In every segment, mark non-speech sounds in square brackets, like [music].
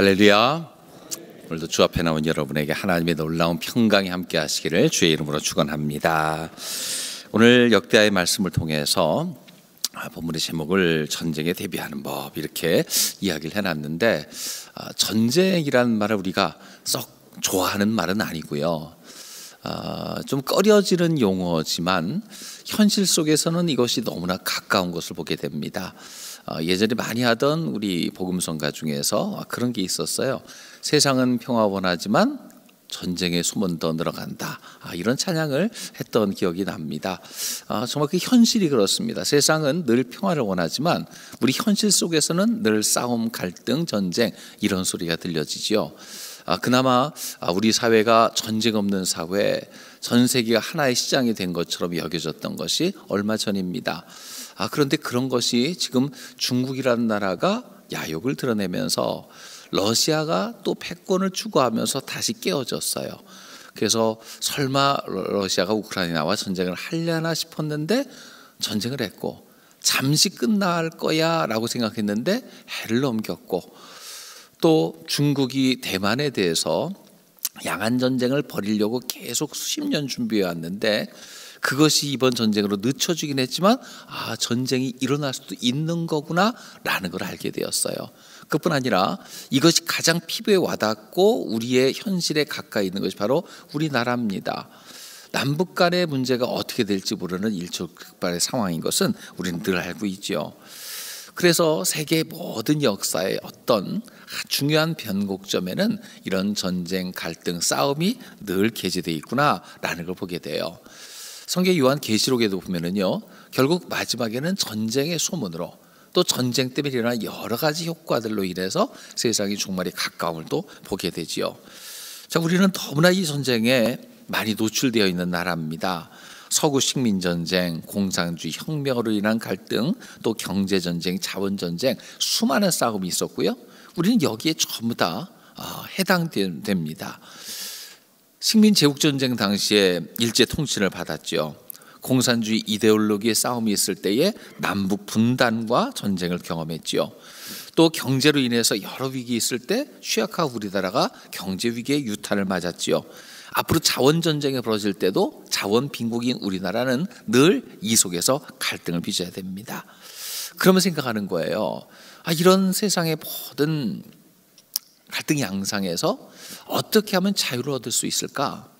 할렐루야. 오늘도 주 앞에 나온 여러분에게 하나님의 놀라운 평강이 함께 하시기를 주의 이름으로 축원합니다. 오늘 역대하의 말씀을 통해서 아, 본문의 제목을 전쟁에 대비하는 법 이렇게 이야기를 해놨는데 아, 전쟁이라는 말을 우리가 썩 좋아하는 말은 아니고요. 아, 좀 꺼려지는 용어지만 현실 속에서는 이것이 너무나 가까운 것을 보게 됩니다. 어, 예전에 많이 하던 우리 복음성가 중에서 그런 게 있었어요. 세상은 평화 원하지만 전쟁의 소문 더 늘어간다. 아, 이런 찬양을 했던 기억이 납니다. 아, 정말 그 현실이 그렇습니다. 세상은 늘 평화를 원하지만 우리 현실 속에서는 늘 싸움, 갈등, 전쟁 이런 소리가 들려지지요. 아, 그나마 우리 사회가 전쟁 없는 사회, 전 세계가 하나의 시장이 된 것처럼 여겨졌던 것이 얼마 전입니다. 아, 그런데 그런 것이 지금 중국이라는 나라가 야욕을 드러내면서 러시아가 또 패권을 추구하면서 다시 깨어졌어요. 그래서 설마 러시아가 우크라이나와 전쟁을 하려나 싶었는데 전쟁을 했고 잠시 끝날 거야라고 생각했는데 해를 넘겼고 또 중국이 대만에 대해서 양안 전쟁을 벌이려고 계속 수십 년 준비해 왔는데 그것이 이번 전쟁으로 늦춰지긴 했지만 아 전쟁이 일어날 수도 있는 거구나라는 걸 알게 되었어요. 그뿐 아니라 이것이 가장 피부에 와닿고 우리의 현실에 가까이 있는 것이 바로 우리나라입니다. 남북 간의 문제가 어떻게 될지 모르는 일촉즉발의 상황인 것은 우리는 늘 알고 있죠. 그래서 세계 모든 역사의 어떤 중요한 변곡점에는 이런 전쟁, 갈등, 싸움이 늘 게재되어 있구나라는 걸 보게 돼요. 성경 요한 계시록에도 보면은요. 결국 마지막에는 전쟁의 소문으로 또 전쟁 때문에 일어난 여러 가지 효과들로 인해서 세상이 종말이 가까움을 또 보게 되지요. 자, 우리는 너무나 이 전쟁에 많이 노출되어 있는 나라입니다. 서구 식민 전쟁, 공산주의 혁명으로 인한 갈등, 또 경제 전쟁, 자원 전쟁, 수많은 싸움이 있었고요. 우리는 여기에 전부 다 어, 해당됩니다. 식민 제국 전쟁 당시에 일제 통치를 받았죠. 공산주의 이데올로기의 싸움이 있을 때에 남북 분단과 전쟁을 경험했지요. 또 경제로 인해서 여러 위기 있을 때 취약한 우리나라가 경제 위기의 유탄을 맞았지요. 앞으로 자원 전쟁이 벌어질 때도 자원 빈국인 우리나라는 늘 이 속에서 갈등을 빚어야 됩니다. 그러면 생각하는 거예요. 아, 이런 세상의 모든 갈등 양상에서 어떻게 하면 자유를 얻을 수 있을까?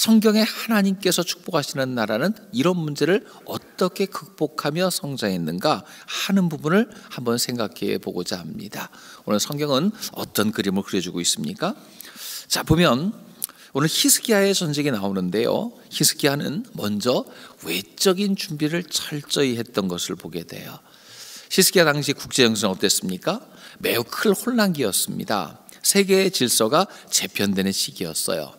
성경에 하나님께서 축복하시는 나라는 이런 문제를 어떻게 극복하며 성장했는가 하는 부분을 한번 생각해 보고자 합니다. 오늘 성경은 어떤 그림을 그려주고 있습니까? 자, 보면 오늘 히스기야의 전쟁이 나오는데요. 히스기야는 먼저 외적인 준비를 철저히 했던 것을 보게 돼요. 히스기야 당시 국제 정세는 어땠습니까? 매우 큰 혼란기였습니다. 세계의 질서가 재편되는 시기였어요.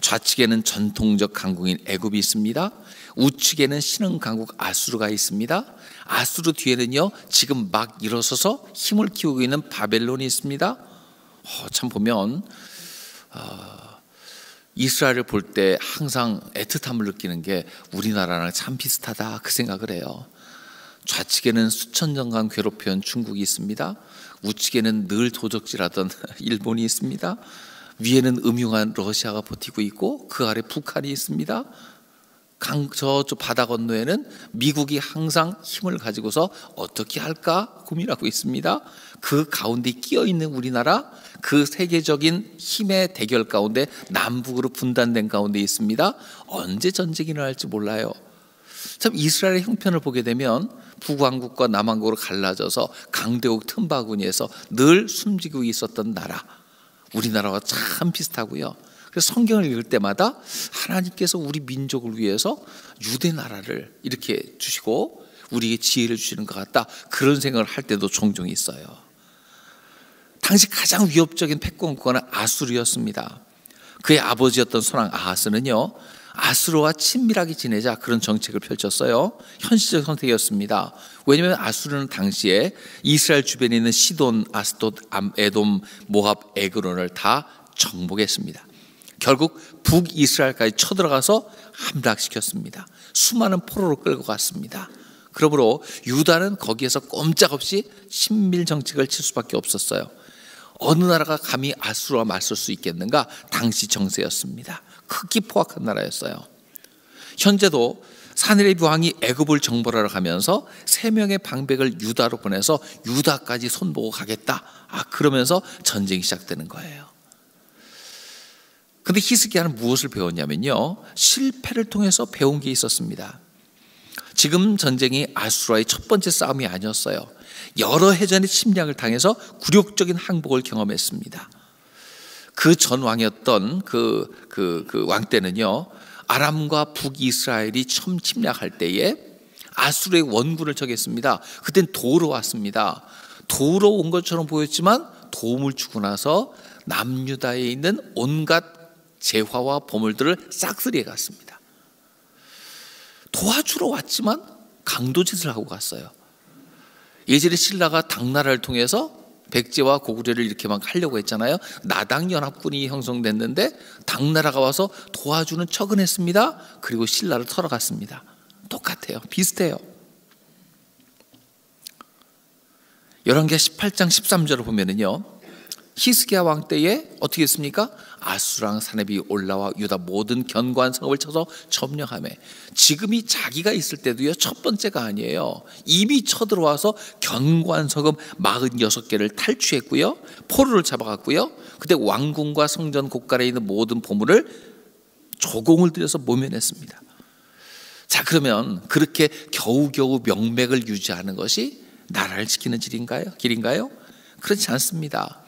좌측에는 전통적 강국인 애굽이 있습니다. 우측에는 신흥 강국 아수르가 있습니다. 아수르 뒤에는요 지금 막 일어서서 힘을 키우고 있는 바벨론이 있습니다. 어, 참 보면 어, 이스라엘을 볼 때 항상 애틋함을 느끼는 게 우리나라랑 참 비슷하다 그 생각을 해요. 좌측에는 수천 년간 괴롭혀온 중국이 있습니다. 우측에는 늘 도적질하던 [laughs] 일본이 있습니다. 위에는 음흉한 러시아가 버티고 있고 그 아래 북한이 있습니다. 강, 저, 저 바다 건너에는 미국이 항상 힘을 가지고서 어떻게 할까 고민하고 있습니다. 그 가운데 끼어 있는 우리나라, 그 세계적인 힘의 대결 가운데 남북으로 분단된 가운데 있습니다. 언제 전쟁이 일어날지 몰라요. 참 이스라엘의 형편을 보게 되면 북왕국과 남왕국으로 갈라져서 강대국 틈바구니에서 늘 숨지고 있었던 나라. 우리나라와 참 비슷하고요. 그래서 성경을 읽을 때마다 하나님께서 우리 민족을 위해서 유대 나라를 이렇게 주시고 우리에게 지혜를 주시는 것 같다. 그런 생각을 할 때도 종종 있어요. 당시 가장 위협적인 패권국가는 아수르였습니다. 그의 아버지였던 선왕 아하스는요. 아수르와 친밀하게 지내자 그런 정책을 펼쳤어요. 현실적 선택이었습니다. 왜냐하면 아수르는 당시에 이스라엘 주변에 있는 시돈, 아스돗, 에돔, 모합, 에그론을 다 정복했습니다. 결국 북이스라엘까지 쳐들어가서 함락시켰습니다. 수많은 포로를 끌고 갔습니다. 그러므로 유다는 거기에서 꼼짝없이 친밀 정책을 칠 수밖에 없었어요. 어느 나라가 감히 아수르와 맞설 수 있겠는가? 당시 정세였습니다. 크기 포악한 나라였어요. 현재도 사내립 왕이 애굽을 정벌하러 가면서 세 명의 방백을 유다로 보내서 유다까지 손보고 가겠다. 아 그러면서 전쟁이 시작되는 거예요. 근데 히스기야는 무엇을 배웠냐면요. 실패를 통해서 배운 게 있었습니다. 지금 전쟁이 아수라의 첫 번째 싸움이 아니었어요. 여러 해전의 침략을 당해서 굴욕적인 항복을 경험했습니다. 그 전 왕이었던 그, 그, 그 왕 때는요, 아람과 북이스라엘이 처음 침략할 때에 아수르의 원군을 적했습니다. 그땐 도로 왔습니다. 도로 온 것처럼 보였지만 도움을 주고 나서 남유다에 있는 온갖 재화와 보물들을 싹쓸이해 갔습니다. 도와주러 왔지만 강도짓을 하고 갔어요. 예전에 신라가 당나라를 통해서 백제와 고구려를 이렇게 막 하려고 했잖아요. 나당 연합군이 형성됐는데 당나라가 와서 도와주는 척은 했습니다. 그리고 신라를 털어갔습니다. 똑같아요. 비슷해요. 열왕기 18장 13절을 보면은요. 히스기야 왕 때에 어떻게 했습니까? 아수랑 사내비 올라와 유다 모든 견고한 성읍을 쳐서 점령하매 지금이 자기가 있을 때도요 첫 번째가 아니에요 이미 쳐들어와서 견고한 성읍 46개를 탈취했고요 포로를 잡아갔고요 그때 왕궁과 성전 곳간에 있는 모든 보물을 조공을 들여서 모면했습니다 자 그러면 그렇게 겨우겨우 명맥을 유지하는 것이 나라를 지키는 길인가요? 길인가요? 그렇지 않습니다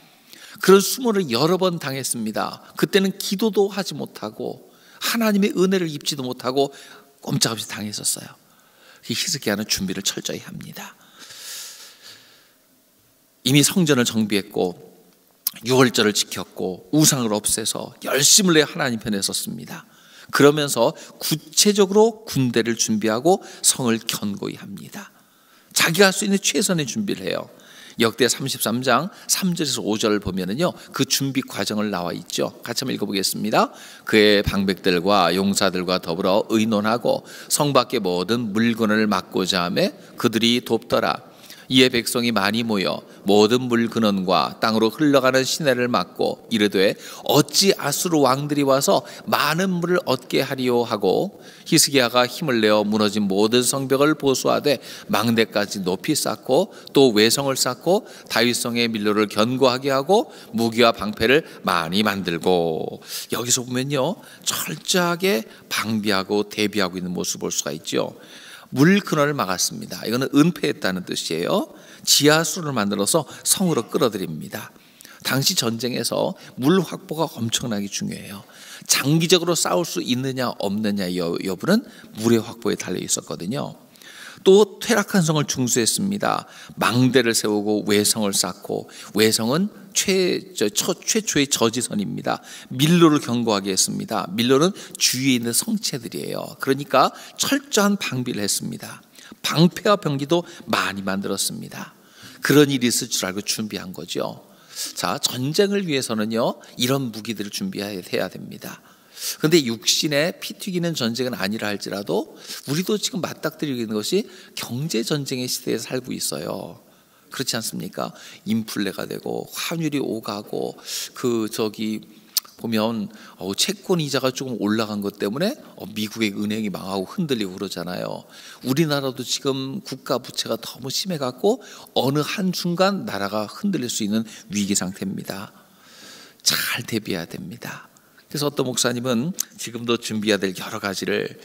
그런 수모를 여러 번 당했습니다. 그때는 기도도 하지 못하고 하나님의 은혜를 입지도 못하고 꼼짝없이 당했었어요. 히스기야는 준비를 철저히 합니다. 이미 성전을 정비했고 유월절을 지켰고 우상을 없애서 열심을 내 하나님 편에 섰습니다. 그러면서 구체적으로 군대를 준비하고 성을 견고히 합니다. 자기가 할 수 있는 최선의 준비를 해요. 역대 33장 3절에서 5절을 보면은요. 그 준비 과정을 나와 있죠. 같이 한번 읽어 보겠습니다. 그의 방백들과 용사들과 더불어 의논하고 성 밖의 모든 물건을 막고자 하며 그들이 돕더라. 이에 백성이 많이 모여 모든 물 근원과 땅으로 흘러가는 시내를 막고 이르되 어찌 아수르 왕들이 와서 많은 물을 얻게 하리요 하고 히스기야가 힘을 내어 무너진 모든 성벽을 보수하되 망대까지 높이 쌓고 또 외성을 쌓고 다윗성의 밀로를 견고하게 하고 무기와 방패를 많이 만들고 여기서 보면요 철저하게 방비하고 대비하고 있는 모습을 볼 수가 있죠. 물 근원을 막았습니다. 이거는 은폐했다는 뜻이에요. 지하수를 만들어서 성으로 끌어들입니다. 당시 전쟁에서 물 확보가 엄청나게 중요해요. 장기적으로 싸울 수 있느냐 없느냐 여부는 물의 확보에 달려 있었거든요. 또 퇴락한 성을 중수했습니다. 망대를 세우고 외성을 쌓고 외성은 최, 저, 최초의 저지선입니다. 밀로를 경고하게 했습니다. 밀로는 주위에 있는 성체들이에요. 그러니까 철저한 방비를 했습니다. 방패와 병기도 많이 만들었습니다. 그런 일이 있을 줄 알고 준비한 거죠. 자, 전쟁을 위해서는요, 이런 무기들을 준비해야 됩니다. 그런데 육신에 피 튀기는 전쟁은 아니라 할지라도 우리도 지금 맞닥뜨리고 있는 것이 경제 전쟁의 시대에 살고 있어요. 그렇지 않습니까? 인플레가 되고 환율이 오가고 그 저기 보면 어, 채권 이자가 조금 올라간 것 때문에 어, 미국의 은행이 망하고 흔들리고 그러잖아요. 우리나라도 지금 국가 부채가 너무 심해 갖고 어느 한 순간 나라가 흔들릴 수 있는 위기 상태입니다. 잘 대비해야 됩니다. 그래서 어떤 목사님은 지금도 준비해야 될 여러 가지를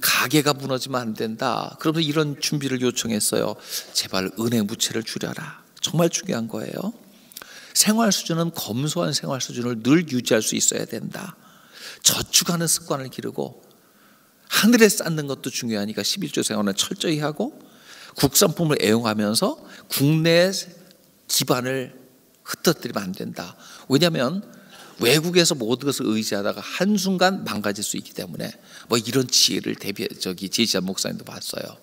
가게가 무너지면 안 된다. 그러면서 이런 준비를 요청했어요. 제발 은행 부채를 줄여라. 정말 중요한 거예요. 생활 수준은 검소한 생활 수준을 늘 유지할 수 있어야 된다. 저축하는 습관을 기르고 하늘에 쌓는 것도 중요하니까 11조 생활은 철저히 하고 국산품을 애용하면서 국내 기반을 흩어뜨리면 안 된다. 왜냐하면 외국에서 모든 것을 의지하다가 한순간 망가질 수 있기 때문에 뭐 이런 지혜를 대비 저기 제시한 목사님도 봤어요.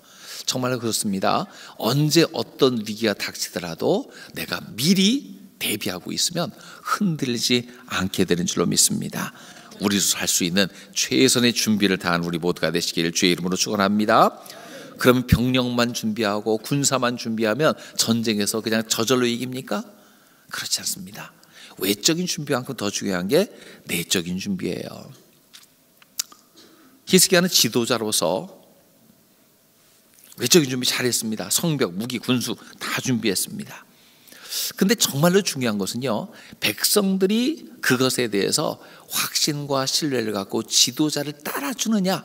정말 그렇습니다. 언제 어떤 위기가 닥치더라도 내가 미리 대비하고 있으면 흔들리지 않게 되는 줄로 믿습니다. 우리도 살 수 있는 최선의 준비를 다한 우리 모두가 되시기를 주의 이름으로 축원합니다. 그러면 병력만 준비하고 군사만 준비하면 전쟁에서 그냥 저절로 이깁니까? 그렇지 않습니다. 외적인 준비만큼 더 중요한 게 내적인 준비예요. 히스기야는 지도자로서 외적인 준비 잘했습니다. 성벽, 무기, 군수 다 준비했습니다. 근데 정말로 중요한 것은요, 백성들이 그것에 대해서 확신과 신뢰를 갖고 지도자를 따라주느냐,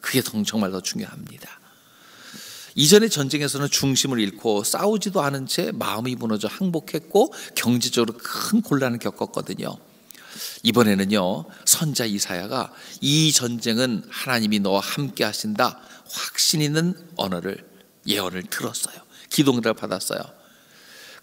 그게 정말 더 중요합니다. 이전의 전쟁에서는 중심을 잃고 싸우지도 않은 채 마음이 무너져 항복했고 경제적으로 큰 곤란을 겪었거든요. 이번에는요, 선자 이사야가 이 전쟁은 하나님이 너와 함께 하신다. 확신 있는 언어를, 예언을 들었어요. 기도를 받았어요.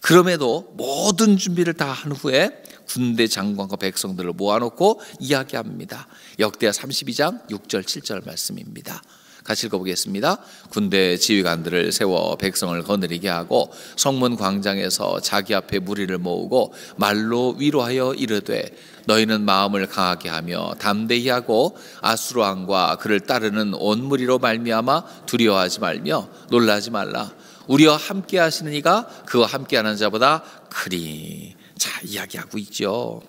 그럼에도 모든 준비를 다 한 후에 군대 장관과 백성들을 모아놓고 이야기합니다. 역대하 32장 6절 7절 말씀입니다. 같이 읽어보겠습니다. 군대 지휘관들을 세워 백성을 거느리게 하고 성문 광장에서 자기 앞에 무리를 모으고 말로 위로하여 이르되 너희는 마음을 강하게 하며 담대히 하고 아수르 왕과 그를 따르는 온 무리로 말미암아 두려워하지 말며 놀라지 말라. 우리와 함께 하시는 이가 그와 함께 하는 자보다 크리. 자 이야기하고 있죠.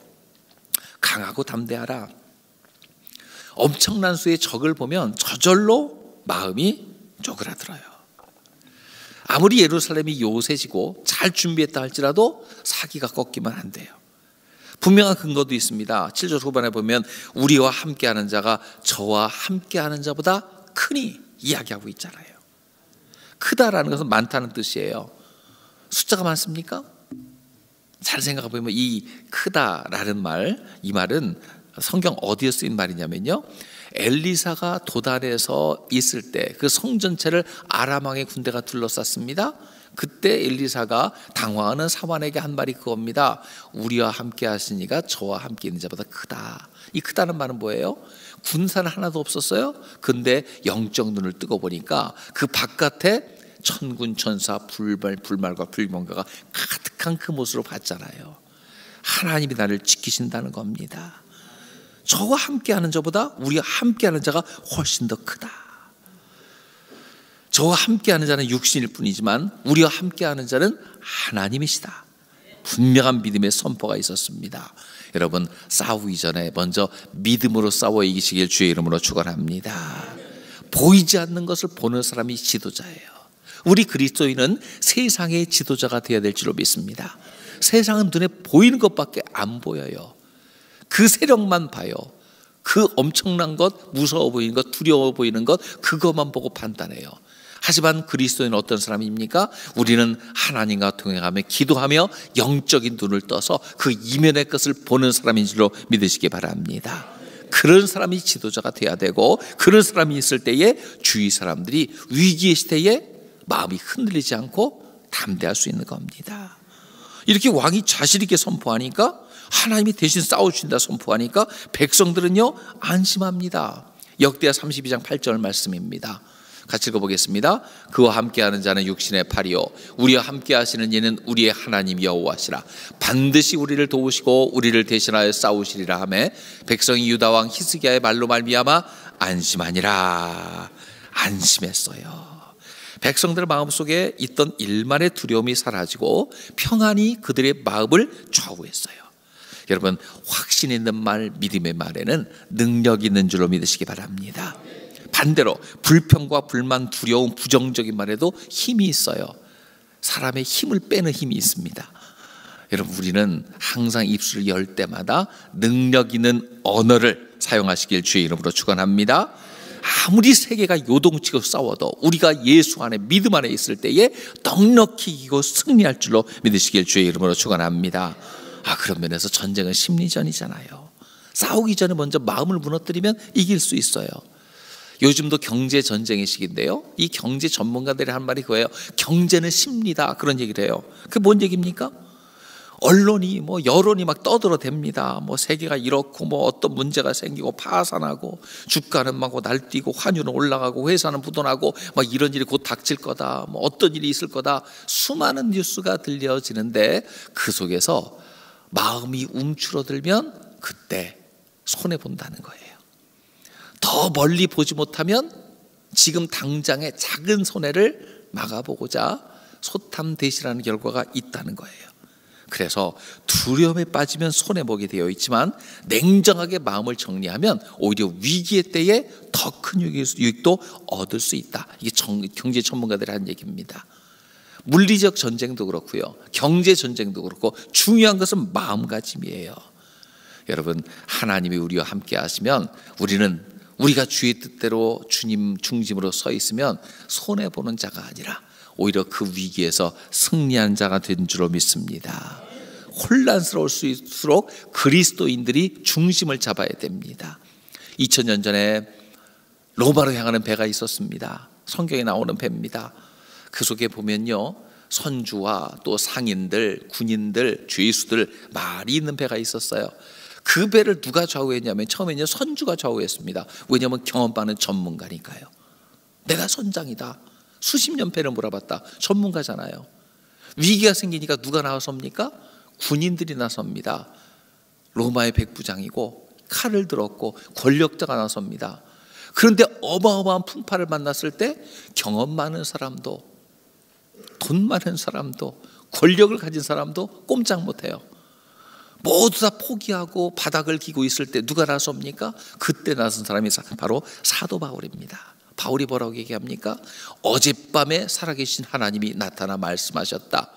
강하고 담대하라. 엄청난 수의 적을 보면 저절로 마음이 쪼그라들어요. 아무리 예루살렘이 요새지고 잘 준비했다 할지라도 사기가 꺾이면 안 돼요. 분명한 근거도 있습니다. 7절 후반에 보면 우리와 함께하는 자가 저와 함께하는 자보다 크니 이야기하고 있잖아요. 크다라는 것은 많다는 뜻이에요. 숫자가 많습니까? 잘 생각해 보면 이 크다라는 말, 이 말은 성경 어디에 쓰인 말이냐면요. 엘리사가 도단에서 있을 때 그 성 전체를 아람왕의 군대가 둘러쌌습니다. 그때 엘리사가 당황하는 사환에게 한 말이 그겁니다. 우리와 함께 하시니가 저와 함께 있는 자보다 크다. 이 크다는 말은 뭐예요? 군사는 하나도 없었어요. 근데 영적 눈을 뜨고 보니까 그 바깥에 천군 천사 불말 불말과 불명가가 가득한 그 모습으로 봤잖아요. 하나님이 나를 지키신다는 겁니다. 저와 함께하는 자보다 우리가 함께하는 자가 훨씬 더 크다. 저와 함께하는 자는 육신일 뿐이지만 우리와 함께하는 자는 하나님이시다. 분명한 믿음의 선포가 있었습니다. 여러분 싸우기 전에 먼저 믿음으로 싸워 이기시길 주의 이름으로 축원합니다. 보이지 않는 것을 보는 사람이 지도자예요. 우리 그리스도인은 세상의 지도자가 되어야 될 줄로 믿습니다. 세상은 눈에 보이는 것밖에 안 보여요. 그 세력만 봐요. 그 엄청난 것, 무서워 보이는 것, 두려워 보이는 것, 그것만 보고 판단해요. 하지만 그리스도인은 어떤 사람입니까? 우리는 하나님과 동행하며 기도하며 영적인 눈을 떠서 그 이면의 것을 보는 사람인 줄로 믿으시기 바랍니다. 그런 사람이 지도자가 돼야 되고 그런 사람이 있을 때에 주위 사람들이 위기의 시대에 마음이 흔들리지 않고 담대할 수 있는 겁니다. 이렇게 왕이 자신 있게 선포하니까 하나님이 대신 싸우신다 선포하니까 백성들은요 안심합니다. 역대하 32장 8절 말씀입니다. 같이 읽어보겠습니다. 그와 함께하는 자는 육신의 팔이요 우리와 함께하시는 이는 우리의 하나님 여호와시라 반드시 우리를 도우시고 우리를 대신하여 싸우시리라 하매 백성이 유다 왕 히스기야의 말로 말미암아 안심하니라 안심했어요. 백성들 마음속에 있던 일만의 두려움이 사라지고 평안이 그들의 마음을 좌우했어요. 여러분 확신 있는 말, 믿음의 말에는 능력 있는 줄로 믿으시기 바랍니다. 반대로 불평과 불만, 두려움, 부정적인 말에도 힘이 있어요. 사람의 힘을 빼는 힘이 있습니다. 여러분 우리는 항상 입술을 열 때마다 능력 있는 언어를 사용하시길 주의 이름으로 축원합니다. 아무리 세계가 요동치고 싸워도 우리가 예수 안에 믿음 안에 있을 때에 넉넉히 이기고 승리할 줄로 믿으시길 주의 이름으로 축원합니다. 아 그런 면에서 전쟁은 심리전이잖아요. 싸우기 전에 먼저 마음을 무너뜨리면 이길 수 있어요. 요즘도 경제 전쟁의 시기인데요. 이 경제 전문가들이 한 말이 그거예요. 경제는 심리다 그런 얘기를 해요. 그게 뭔 얘기입니까? 언론이 뭐 여론이 막 떠들어댑니다. 뭐 세계가 이렇고 뭐 어떤 문제가 생기고 파산하고 주가는 막 날뛰고 환율은 올라가고 회사는 부도나고 막 이런 일이 곧 닥칠 거다. 뭐 어떤 일이 있을 거다. 수많은 뉴스가 들려지는데 그 속에서 마음이 움츠러들면 그때 손해 본다는 거예요. 더 멀리 보지 못하면 지금 당장의 작은 손해를 막아보고자 소탐 대시라는 결과가 있다는 거예요. 그래서 두려움에 빠지면 손해 보게 되어 있지만 냉정하게 마음을 정리하면 오히려 위기의 때에 더 큰 유익도 얻을 수 있다. 이게 경제 전문가들이 한 얘기입니다. 물리적 전쟁도 그렇고요. 경제 전쟁도 그렇고 중요한 것은 마음가짐이에요. 여러분 하나님이 우리와 함께 하시면 우리는 우리가 주의 뜻대로 주님 중심으로 서 있으면 손해 보는 자가 아니라 오히려 그 위기에서 승리한 자가 된 줄로 믿습니다. 혼란스러울 수 있을록 그리스도인들이 중심을 잡아야 됩니다. 2000년 전에 로마로 향하는 배가 있었습니다. 성경에 나오는 배입니다. 그 속에 보면요. 선주와 또 상인들, 군인들, 죄수들 말이 있는 배가 있었어요. 그 배를 누가 좌우했냐면 처음에는 선주가 좌우했습니다. 왜냐하면 경험 많은 전문가니까요. 내가 선장이다. 수십 년 배를 몰아봤다. 전문가잖아요. 위기가 생기니까 누가 나섭니까? 군인들이 나섭니다. 로마의 백부장이고 칼을 들었고 권력자가 나섭니다. 그런데 어마어마한 풍파를 만났을 때 경험 많은 사람도 돈 많은 사람도 권력을 가진 사람도 꼼짝 못해요. 모두 다 포기하고 바닥을 기고 있을 때 누가 나섭니까? 그때 나선 사람이 바로 사도 바울입니다. 바울이 뭐라고 얘기합니까? 어젯밤에 살아계신 하나님이 나타나 말씀하셨다.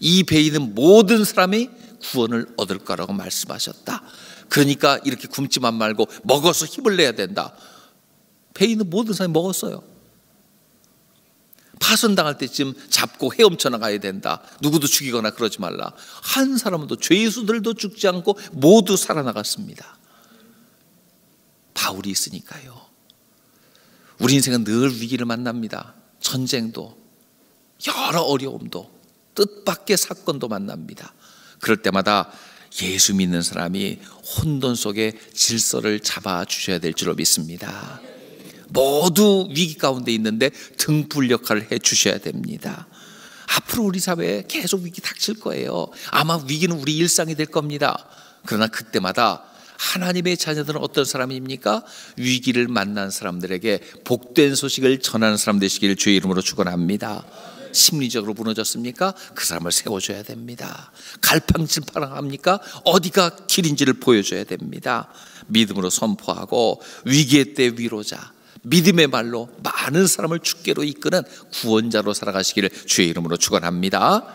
이 배에 있는 모든 사람이 구원을 얻을 거라고 말씀하셨다. 그러니까 이렇게 굶지만 말고 먹어서 힘을 내야 된다. 배에 있는 모든 사람이 먹었어요. 파손당할 때쯤 잡고 헤엄쳐 나가야 된다. 누구도 죽이거나 그러지 말라. 한 사람도 죄수들도 죽지 않고 모두 살아나갔습니다. 바울이 있으니까요. 우리 인생은 늘 위기를 만납니다. 전쟁도, 여러 어려움도, 뜻밖의 사건도 만납니다. 그럴 때마다 예수 믿는 사람이 혼돈 속에 질서를 잡아 주셔야 될 줄로 믿습니다. 모두 위기 가운데 있는데 등불 역할을 해 주셔야 됩니다. 앞으로 우리 사회에 계속 위기 닥칠 거예요. 아마 위기는 우리 일상이 될 겁니다. 그러나 그때마다 하나님의 자녀들은 어떤 사람입니까? 위기를 만난 사람들에게 복된 소식을 전하는 사람 되시기를 주의 이름으로 축원합니다. 심리적으로 무너졌습니까? 그 사람을 세워줘야 됩니다. 갈팡질팡합니까? 어디가 길인지를 보여줘야 됩니다. 믿음으로 선포하고 위기의 때 위로자, 믿음의 말로 많은 사람을 주께로 이끄는 구원자로 살아가시기를 주의 이름으로 축원합니다.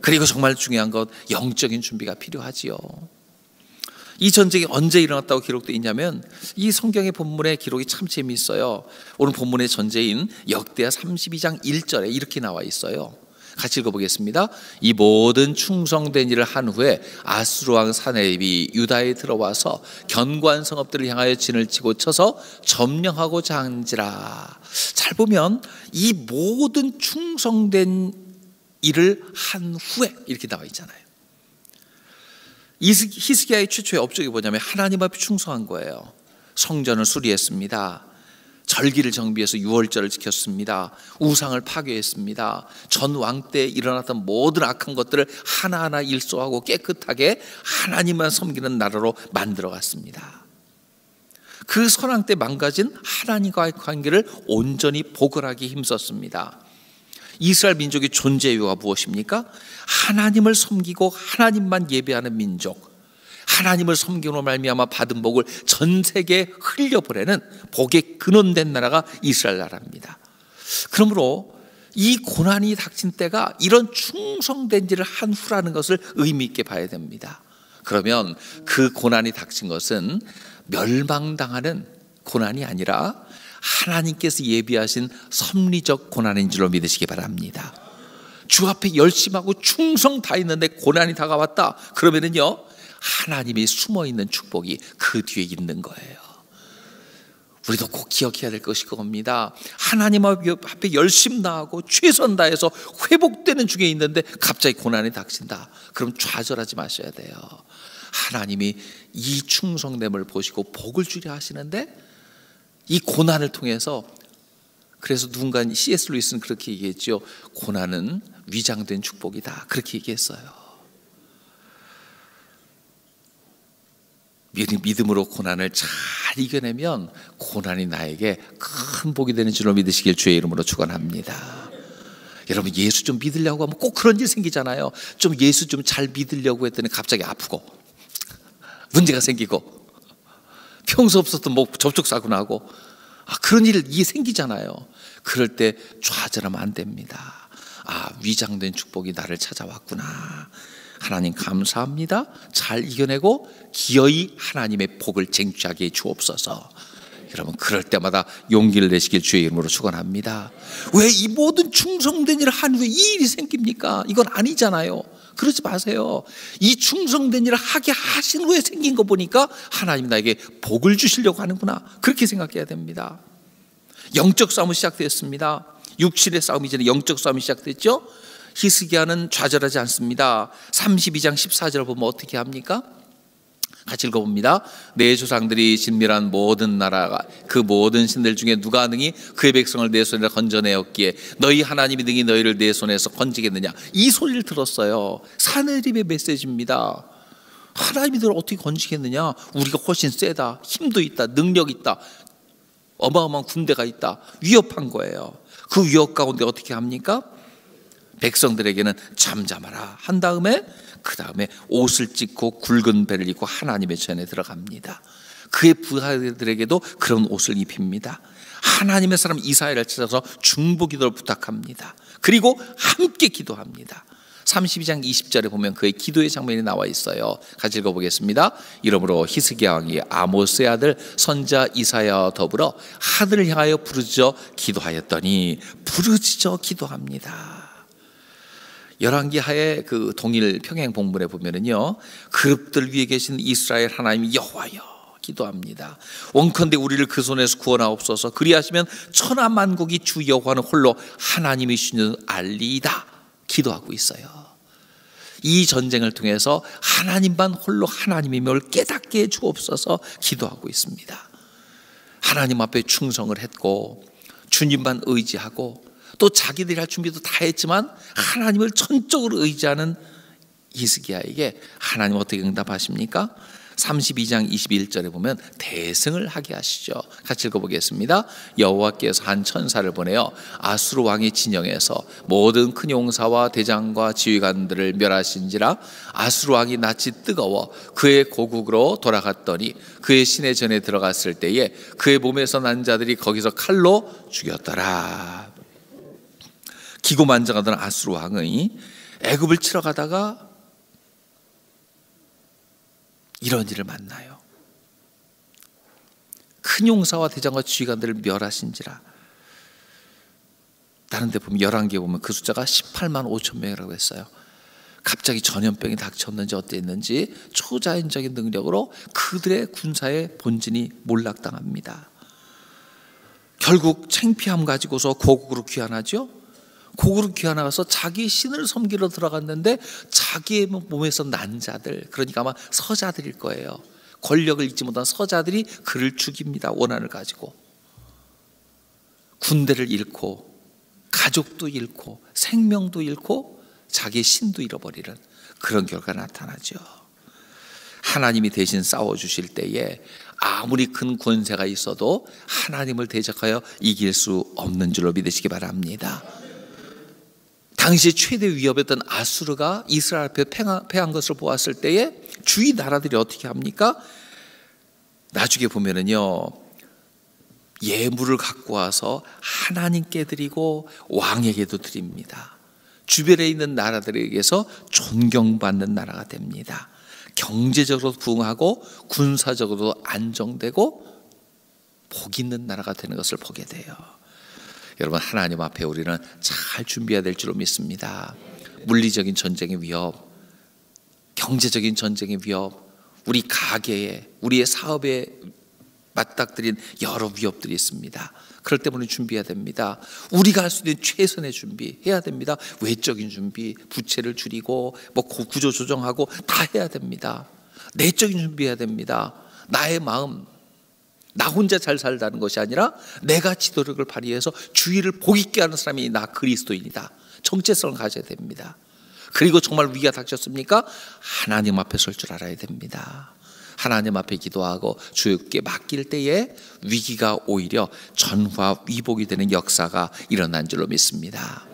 그리고 정말 중요한 것 영적인 준비가 필요하지요. 이 전쟁이 언제 일어났다고 기록되어 있냐면 이 성경의 본문의 기록이 참 재미있어요. 오늘 본문의 전제인 역대하 32장 1절에 이렇게 나와 있어요. 같이 읽어보겠습니다. 이 모든 충성된 일을 한 후에 아수르 왕 사네립이 유다에 들어와서 견고한 성읍들을 향하여 진을 치고 쳐서 점령하고자 한지라. 잘 보면 이 모든 충성된 일을 한 후에 이렇게 나와 있잖아요. 히스기야의 최초의 업적이 뭐냐면 하나님 앞에 충성한 거예요. 성전을 수리했습니다. 절기를 정비해서 유월절을 지켰습니다. 우상을 파괴했습니다. 전 왕 때 일어났던 모든 악한 것들을 하나하나 일소하고 깨끗하게 하나님만 섬기는 나라로 만들어 갔습니다. 그 선왕 때 망가진 하나님과의 관계를 온전히 복원하기 힘썼습니다. 이스라엘 민족의 존재 이유가 무엇입니까? 하나님을 섬기고 하나님만 예배하는 민족. 하나님을 섬기로 말미암아 받은 복을 전 세계에 흘려보내는 복의 근원된 나라가 이스라엘 나라입니다. 그러므로 이 고난이 닥친 때가 이런 충성된 일을 한 후라는 것을 의미 있게 봐야 됩니다. 그러면 그 고난이 닥친 것은 멸망당하는 고난이 아니라 하나님께서 예비하신 섭리적 고난인 줄로 믿으시기 바랍니다. 주 앞에 열심하고 충성 다 있는데 고난이 다가왔다. 그러면은요, 하나님이 숨어 있는 축복이 그 뒤에 있는 거예요. 우리도 꼭 기억해야 될 것이 그겁니다. 하나님 앞에 열심 다하고 최선 다해서 회복되는 중에 있는데 갑자기 고난이 닥친다. 그럼 좌절하지 마셔야 돼요. 하나님이 이 충성됨을 보시고 복을 주려 하시는데 이 고난을 통해서 그래서 누군가 C.S. 루이스는 그렇게 얘기했죠. 고난은 위장된 축복이다. 그렇게 얘기했어요. 믿음으로 고난을 잘 이겨내면 고난이 나에게 큰 복이 되는 줄로 믿으시길 주의 이름으로 축원합니다. 여러분 예수 좀 믿으려고 하면 꼭 그런 일 생기잖아요. 좀 예수 좀 잘 믿으려고 했더니 갑자기 아프고 문제가 생기고 평소 없었던 뭐 접촉 사고 나고 아, 그런 일 이게 생기잖아요. 그럴 때 좌절하면 안 됩니다. 아, 위장된 축복이 나를 찾아왔구나. 하나님 감사합니다. 잘 이겨내고 기어이 하나님의 복을 쟁취하게 주옵소서. 여러분 그럴 때마다 용기를 내시길 주의 이름으로 축원합니다. 왜 이 모든 충성된 일을 한 후에 이 일이 생깁니까? 이건 아니잖아요. 그러지 마세요. 이 충성된 일을 하게 하신 후에 생긴 거 보니까 하나님 나에게 복을 주시려고 하는구나. 그렇게 생각해야 됩니다. 영적 싸움이 시작되었습니다. 육신의 싸움이 전에 영적 싸움이 시작됐죠. 히스기야는 좌절하지 않습니다. 32장 14절 보면 어떻게 합니까? 같이 읽어봅니다. 내 조상들이 진밀한 모든 나라가 그 모든 신들 중에 누가 능히 그의 백성을 내 손에 건져내었기에 너희 하나님이 능히 너희를 내 손에서 건지겠느냐 이 소리를 들었어요. 사내립의 메시지입니다. 하나님이 너 어떻게 건지겠느냐? 우리가 훨씬 세다, 힘도 있다, 능력 있다, 어마어마한 군대가 있다, 위협한 거예요. 그 위협 가운데 어떻게 합니까? 백성들에게는 잠잠하라 한 다음에 그 다음에 옷을 찢고 굵은 배를 입고 하나님의 전에 들어갑니다. 그의 부하들에게도 그런 옷을 입힙니다. 하나님의 사람 이사야를 찾아서 중보 기도를 부탁합니다. 그리고 함께 기도합니다. 32장 20절에 보면 그의 기도의 장면이 나와 있어요. 같이 읽어보겠습니다. 이러므로 히스기야 왕이 아모스의 아들 선자 이사야 더불어 하늘을 향하여 부르짖어 기도하였더니 부르짖어 기도합니다. 열왕기 하에 그 동일 평행 봉문에 보면은요 그룹들 위에 계신 이스라엘 하나님 여호와여 기도합니다. 원컨대 우리를 그 손에서 구원하옵소서. 그리하시면 천하 만국이 주 여호와는 홀로 하나님이시는 알리이다. 기도하고 있어요. 이 전쟁을 통해서 하나님만 홀로 하나님임을 깨닫게 해 주옵소서 기도하고 있습니다. 하나님 앞에 충성을 했고 주님만 의지하고 또 자기들이 할 준비도 다 했지만 하나님을 전적으로 의지하는 이스기야에게 하나님 어떻게 응답하십니까? 32장 21절에 보면 대승을 하게 하시죠. 같이 읽어보겠습니다. 여호와께서 한 천사를 보내어 아수르 왕의 진영에서 모든 큰 용사와 대장과 지휘관들을 멸하신지라 아수르 왕이 낯이 뜨거워 그의 고국으로 돌아갔더니 그의 신의 전에 들어갔을 때에 그의 몸에서 난 자들이 거기서 칼로 죽였더라. 기고만장하던 아수르 왕의 애굽을 치러 가다가 이런 일을 만나요. 큰 용사와 대장과 지휘관들을 멸하신지라. 다른 데 보면 열왕기에 보면 그 숫자가 18만 5천 명이라고 했어요. 갑자기 전염병이 닥쳤는지 어땠는지 초자연적인 능력으로 그들의 군사의 본진이 몰락당합니다. 결국 창피함 가지고서 고국으로 귀환하죠. 고구로 귀환나가서 자기 신을 섬기러 들어갔는데 자기의 몸에서 난 자들 그러니까 아마 서자들일 거예요. 권력을 잊지 못한 서자들이 그를 죽입니다. 원한을 가지고 군대를 잃고 가족도 잃고 생명도 잃고 자기의 신도 잃어버리는 그런 결과가 나타나죠. 하나님이 대신 싸워 주실 때에 아무리 큰 권세가 있어도 하나님을 대적하여 이길 수 없는 줄로 믿으시기 바랍니다. 당시 최대 위협이었던 아수르가 이스라엘 앞에 패한 것을 보았을 때에 주위 나라들이 어떻게 합니까? 나중에 보면은요 예물을 갖고 와서 하나님께 드리고 왕에게도 드립니다. 주변에 있는 나라들에게서 존경받는 나라가 됩니다. 경제적으로 부흥하고 군사적으로 안정되고 복 있는 나라가 되는 것을 보게 돼요. 여러분 하나님 앞에 우리는 잘 준비해야 될 줄로 믿습니다. 물리적인 전쟁의 위협, 경제적인 전쟁의 위협, 우리 가게에 우리의 사업에 맞닥뜨린 여러 위협들이 있습니다. 그럴 때 우리 준비해야 됩니다. 우리가 할 수 있는 최선의 준비 해야 됩니다. 외적인 준비, 부채를 줄이고 뭐 구조 조정하고 다 해야 됩니다. 내적인 준비해야 됩니다. 나의 마음, 나 혼자 잘 살다는 것이 아니라 내가 지도력을 발휘해서 주의를 복 있게 하는 사람이 나 그리스도인이다. 정체성을 가져야 됩니다. 그리고 정말 위기가 닥쳤습니까? 하나님 앞에 설 줄 알아야 됩니다. 하나님 앞에 기도하고 주께 맡길 때에 위기가 오히려 전화 위복이 되는 역사가 일어난 줄로 믿습니다.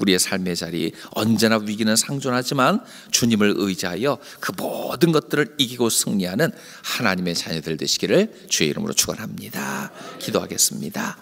우리의 삶의 자리 언제나 위기는 상존하지만 주님을 의지하여 그 모든 것들을 이기고 승리하는 하나님의 자녀들 되시기를 주의 이름으로 축원합니다. 기도하겠습니다.